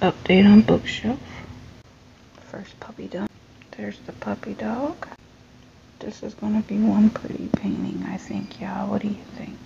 Update on bookshelf. First puppy dog. There's the puppy dog. This is going to be one pretty painting, I think, y'all. What do you think?